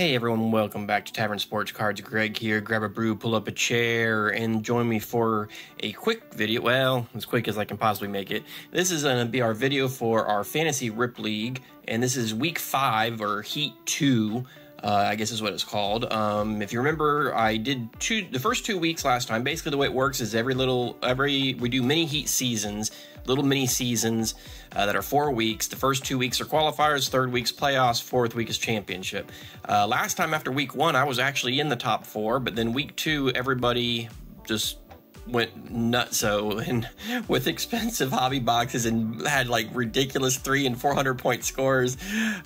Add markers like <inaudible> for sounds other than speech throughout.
Hey everyone, welcome back to Tavern Sports Cards. Greg here. Grab a brew, pull up a chair, and join me for a quick video. Well, as quick as I can possibly make it. This is going to be our video for our Fantasy Rip League, and this is week five or Heat two. Uh, I guess is what it's called. Um, if you remember, I did two the first two weeks last time. Basically, the way it works is every little every we do mini heat seasons, little mini seasons uh, that are four weeks. The first two weeks are qualifiers, third week's playoffs, fourth week is championship. Uh, last time after week one, I was actually in the top four, but then week two, everybody just went nutso and <laughs> with expensive hobby boxes and had like ridiculous three and 400 point scores.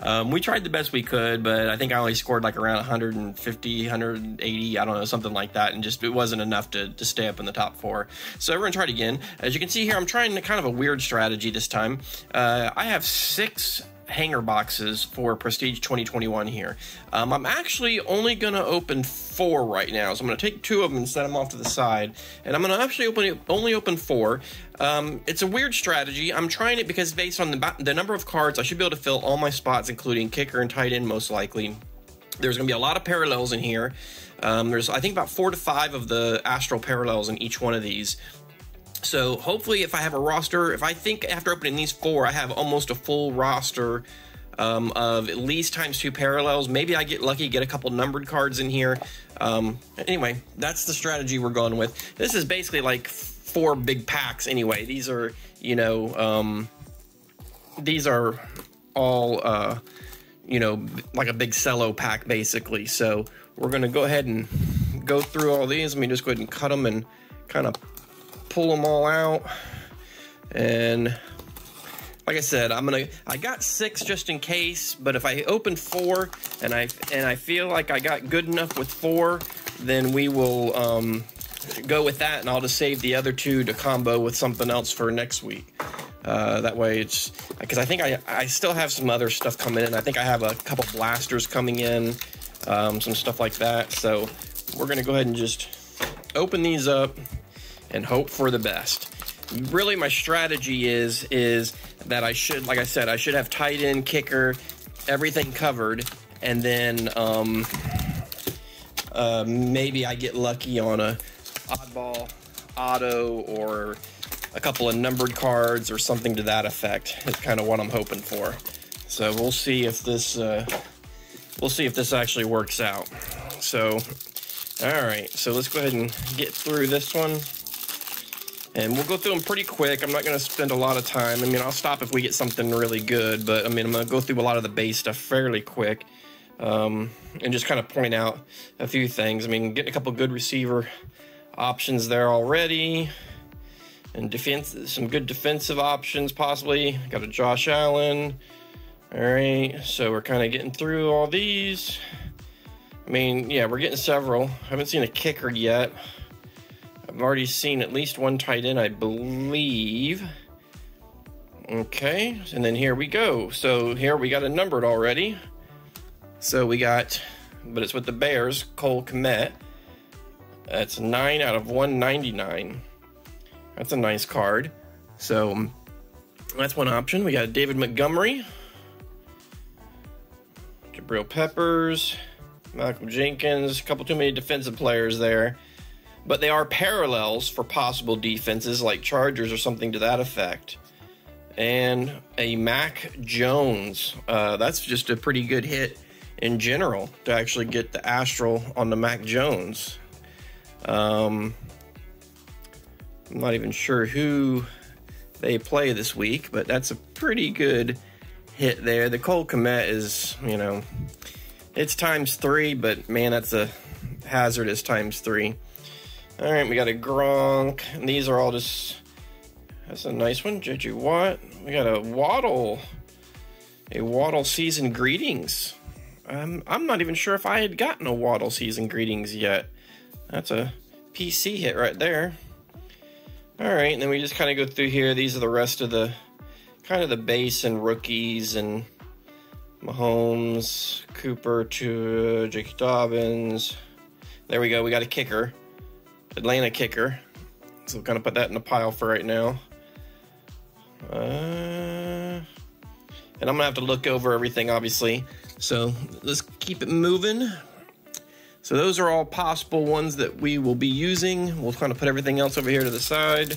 Um, we tried the best we could, but I think I only scored like around 150, 180, I don't know, something like that. And just it wasn't enough to, to stay up in the top four. So everyone tried again. As you can see here, I'm trying kind of a weird strategy this time. Uh, I have six hanger boxes for Prestige 2021 here. Um, I'm actually only going to open four right now. So I'm going to take two of them and set them off to the side. And I'm going to actually open it only open four. Um, it's a weird strategy. I'm trying it because based on the, the number of cards, I should be able to fill all my spots, including kicker and tight end most likely. There's going to be a lot of parallels in here. Um, there's, I think, about four to five of the astral parallels in each one of these. So hopefully, if I have a roster, if I think after opening these four, I have almost a full roster um, of at least times two parallels. Maybe I get lucky, get a couple numbered cards in here. Um, anyway, that's the strategy we're going with. This is basically like four big packs. Anyway, these are you know um, these are all uh, you know like a big cello pack basically. So we're gonna go ahead and go through all these. Let me just go ahead and cut them and kind of pull them all out. And like I said, I'm gonna I got six just in case, but if I open four and I and I feel like I got good enough with four, then we will um, go with that, and I'll just save the other two to combo with something else for next week. Uh, that way, it's because I think I I still have some other stuff coming in. I think I have a couple blasters coming in, um, some stuff like that. So we're gonna go ahead and just open these up and hope for the best. Really, my strategy is is that I should, like I said, I should have tight end, kicker, everything covered, and then um, uh, maybe I get lucky on a oddball auto or a couple of numbered cards or something to that effect. Is kind of what I'm hoping for. So we'll see if this uh, we'll see if this actually works out. So, all right. So let's go ahead and get through this one. And we'll go through them pretty quick. I'm not going to spend a lot of time. I mean, I'll stop if we get something really good, but I mean, I'm going to go through a lot of the base stuff fairly quick um, and just kind of point out a few things. I mean, getting a couple good receiver options there already, and defense, some good defensive options possibly. Got a Josh Allen. All right, so we're kind of getting through all these. I mean, yeah, we're getting several. I haven't seen a kicker yet. I've already seen at least one tight end, I believe. Okay, and then here we go. So here we got it numbered already. So we got, but it's with the Bears, Cole Kmet. That's 9 out of 199. That's a nice card. So that's one option. We got David Montgomery, Jabril Peppers, Malcolm Jenkins, a couple too many defensive players there but they are parallels for possible defenses like Chargers or something to that effect. And a Mac Jones. Uh, that's just a pretty good hit in general to actually get the Astral on the Mac Jones. Um, I'm not even sure who they play this week, but that's a pretty good hit there. The Cole Kmet is, you know, it's times three, but man, that's a hazardous times three. All right, we got a Gronk. And these are all just. That's a nice one. JJ Watt. We got a Waddle. A Waddle season greetings. Um, I'm not even sure if I had gotten a Waddle season greetings yet. That's a PC hit right there. All right, and then we just kind of go through here. These are the rest of the kind of the base and rookies and Mahomes, Cooper to J.K. Dobbins. There we go. We got a kicker. Atlanta kicker. So we're going to put that in the pile for right now. Uh, and I'm going to have to look over everything, obviously. So let's keep it moving. So those are all possible ones that we will be using. We'll kind of put everything else over here to the side.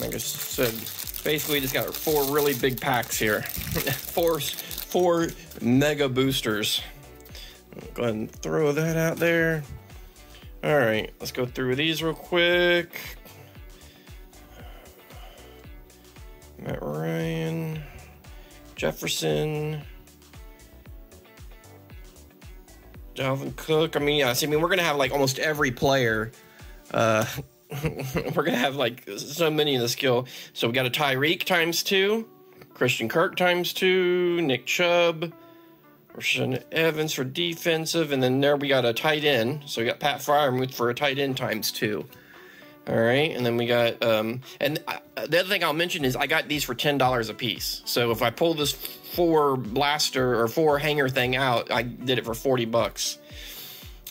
Like I said, basically just got four really big packs here. <laughs> four, four mega boosters. Go ahead and throw that out there. All right, let's go through these real quick. Matt Ryan, Jefferson, Dalvin Cook. I mean, yeah, I mean, we're gonna have like almost every player. Uh, <laughs> we're gonna have like so many in the skill. So we got a Tyreek times two, Christian Kirk times two, Nick Chubb, Evans for defensive, and then there we got a tight end. So we got Pat Freiermuth for a tight end times two. All right, and then we got um, and I, the other thing I'll mention is I got these for ten dollars a piece. So if I pull this four blaster or four hanger thing out, I did it for forty bucks.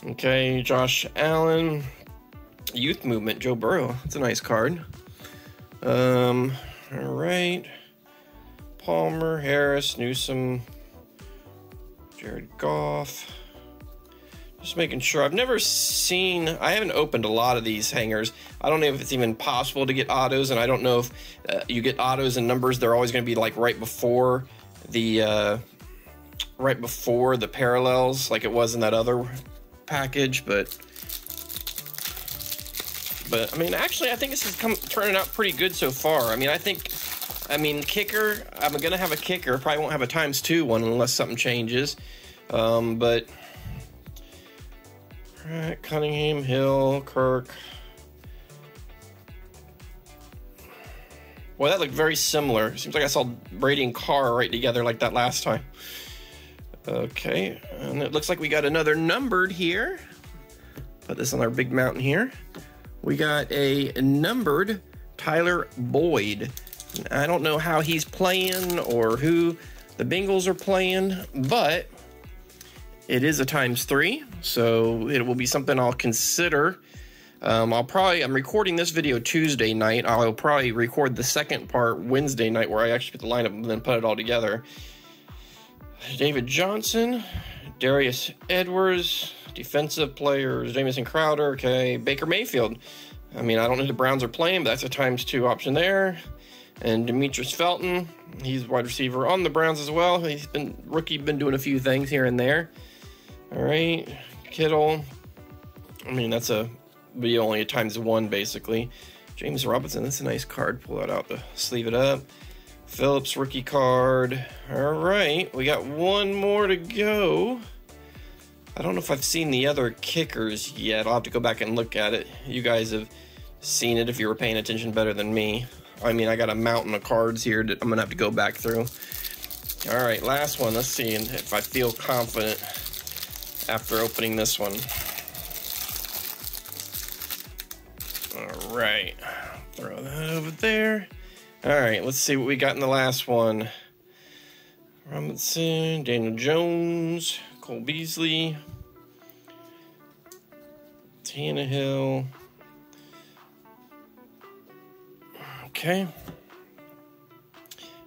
Okay, Josh Allen, Youth Movement, Joe Burrow. That's a nice card. Um, all right, Palmer, Harris, Newsome, Jared Goff. Just making sure. I've never seen, I haven't opened a lot of these hangers. I don't know if it's even possible to get autos, and I don't know if uh, you get autos and numbers, they're always going to be like right before the, uh, right before the parallels, like it was in that other package, but, but I mean, actually, I think this is come, turning out pretty good so far. I mean, I think, I mean, kicker, I'm going to have a kicker, probably won't have a times two one unless something changes, um, but Alright, Cunningham, Hill, Kirk. Well, that looked very similar. Seems like I saw Brady and Carr right together like that last time. Okay, and it looks like we got another numbered here. Put this on our big mountain here. We got a numbered Tyler Boyd. I don't know how he's playing or who the Bengals are playing, but it is a times three, so it will be something I'll consider. Um, I'll probably, I'm recording this video Tuesday night. I'll probably record the second part Wednesday night where I actually put the lineup and then put it all together. David Johnson, Darius Edwards, defensive players, Jamison Crowder, okay, Baker Mayfield. I mean, I don't know who the Browns are playing, but that's a times two option there. And Demetric Felton, he's wide receiver on the Browns as well. He's been rookie, been doing a few things here and there. All right, Kittle. I mean, that's a be only a times one basically. James Robinson, that's a nice card. Pull that out to sleeve it up. Phillips rookie card. All right, we got one more to go. I don't know if I've seen the other kickers yet. I'll have to go back and look at it. You guys have seen it if you were paying attention better than me. I mean, I got a mountain of cards here that I'm gonna have to go back through. All right, last one. Let's see if I feel confident after opening this one. All right, throw that over there. All right, let's see what we got in the last one. Robinson, Daniel Jones, Cole Beasley, Tannehill. Okay.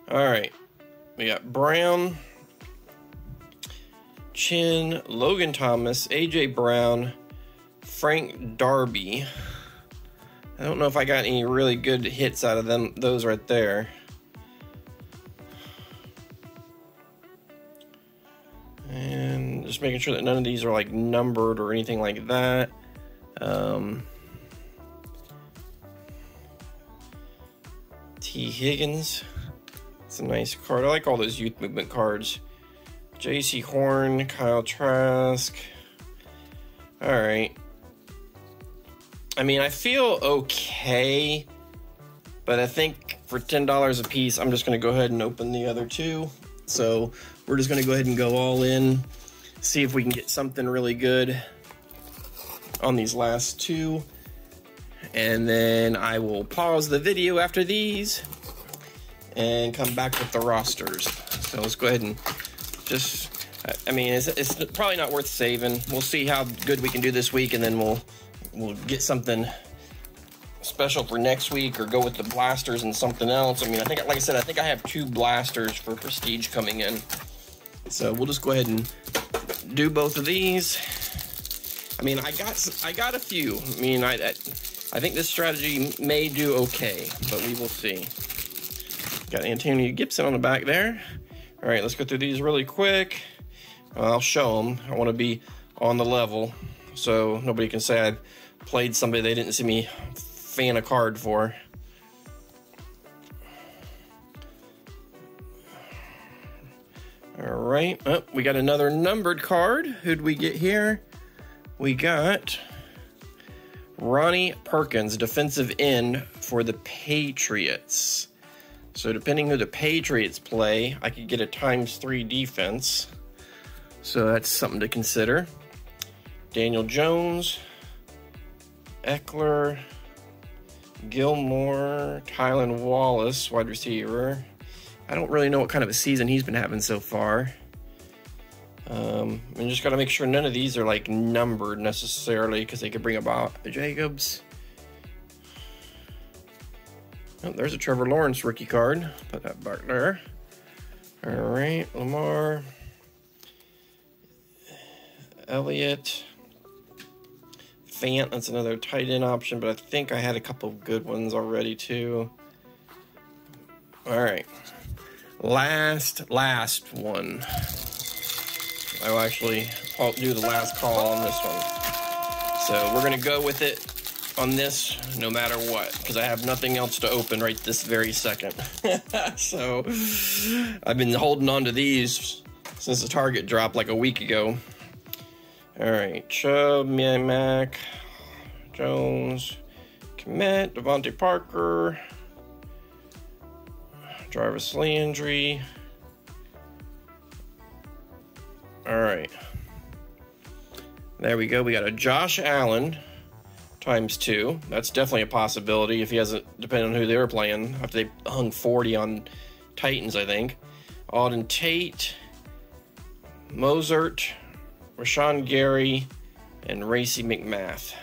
All right. We got Brown, Chin, Logan Thomas, AJ Brown, Frank Darby. I don't know if I got any really good hits out of them those right there. And just making sure that none of these are like numbered or anything like that. Um, T. Higgins. It's a nice card. I like all those youth movement cards. Jaycee Horn, Kyle Trask. All right. I mean, I feel okay, but I think for $10 a piece, I'm just going to go ahead and open the other two. So we're just going to go ahead and go all in, see if we can get something really good on these last two. And then I will pause the video after these and come back with the rosters. So let's go ahead and just I mean, it's, it's probably not worth saving. We'll see how good we can do this week, and then we'll we'll get something special for next week, or go with the blasters and something else. I mean, I think, like I said, I think I have two blasters for prestige coming in. So we'll just go ahead and do both of these. I mean, I got I got a few. I mean, I, I I think this strategy may do okay, but we will see. Got Antonio Gibson on the back there. All right, let's go through these really quick. I'll show them. I want to be on the level so nobody can say I played somebody they didn't see me fan a card for. All right, oh, we got another numbered card. Who'd we get here? We got Ronnie Perkins, defensive end for the Patriots. So depending who the Patriots play, I could get a times three defense. So that's something to consider. Daniel Jones, Ekeler, Gilmore, Tylan Wallace, wide receiver. I don't really know what kind of a season he's been having so far. Um, and just got to make sure none of these are like numbered necessarily because they could bring about Jacobs. Oh, there's a Trevor Lawrence rookie card. Put that back there. All right, Lamar, Elliott, Fant. That's another tight end option, but I think I had a couple good ones already too. All right, last last one. I will actually do the last call on this one. So we're gonna go with it on this no matter what because I have nothing else to open right this very second. <laughs> so I've been holding on to these since the target dropped like a week ago. All right, Chubb, Mac, Jones, Kmet, DeVante Parker, Jarvis Landry. All right. There we go. We got a Josh Allen times two. That's definitely a possibility if he hasn't, depending on who they were playing, after they hung 40 on Titans, I think. Auden Tate, Mozart, Rashan Gary, and Racey McMath.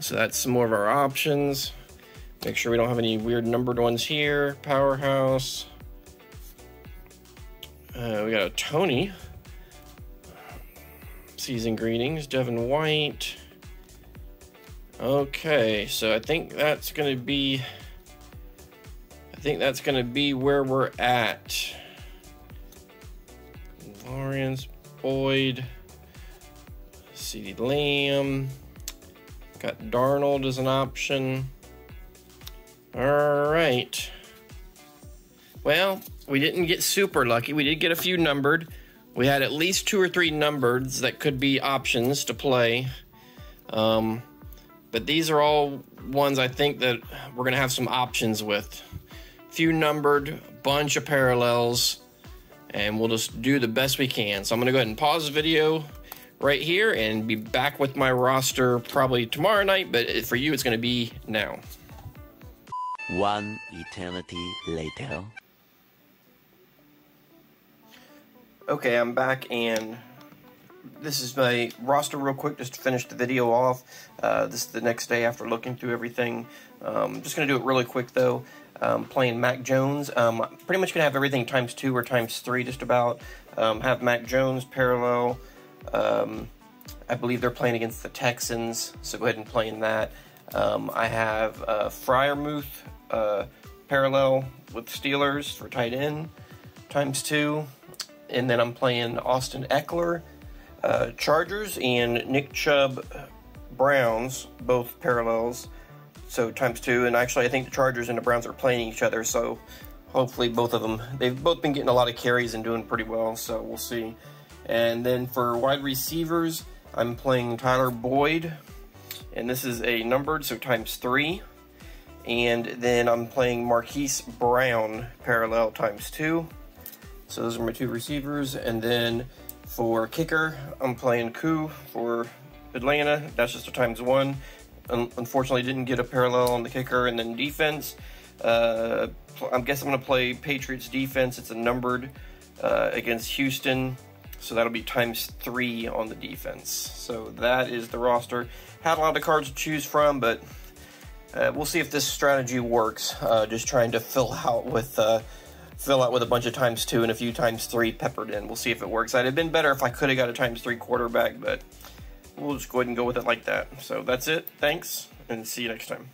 So that's some more of our options. Make sure we don't have any weird numbered ones here. Powerhouse. Uh, we got a Tony. Season greetings, Devin White. Okay, so I think that's going to be. I think that's going to be where we're at. Lawrence, Boyd, CeeDee Lamb. Got Darnold as an option. All right. Well, we didn't get super lucky. We did get a few numbered. We had at least two or three numbers that could be options to play. Um, but these are all ones I think that we're going to have some options with. Few numbered, bunch of parallels, and we'll just do the best we can. So I'm going to go ahead and pause the video right here and be back with my roster probably tomorrow night, but for you, it's going to be now. One eternity later. Okay, I'm back and this is my roster real quick just to finish the video off. Uh, this is the next day after looking through everything. Um, just going to do it really quick though. Um, playing Mac Jones. Um, pretty much going to have everything times two or times three just about. Um, have Mac Jones parallel. Um, I believe they're playing against the Texans, so go ahead and play in that. Um, I have uh, Freiermuth uh, parallel with Steelers for tight end times two and then I'm playing Austin Ekeler, uh, Chargers, and Nick Chubb, Browns, both parallels, so times two. And actually, I think the Chargers and the Browns are playing each other, so hopefully both of them, they've both been getting a lot of carries and doing pretty well, so we'll see. And then for wide receivers, I'm playing Tyler Boyd, and this is a numbered, so times three. And then I'm playing Marquise Brown parallel times two. So those are my two receivers. And then for kicker, I'm playing Koo for Atlanta. That's just a times one. unfortunately, didn't get a parallel on the kicker. And then defense, uh, I guess I'm going to play Patriots defense. It's a numbered uh, against Houston. So that'll be times three on the defense. So that is the roster. Had a lot of cards to choose from, but uh, we'll see if this strategy works. Uh, just trying to fill <laughs> out with uh, fill out with a bunch of times two and a few times three peppered in. We'll see if it works. I'd have been better if I could have got a times three quarterback, but we'll just go ahead and go with it like that. So that's it. Thanks, and see you next time.